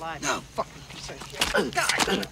alive. No. Fucking piece of shit. God.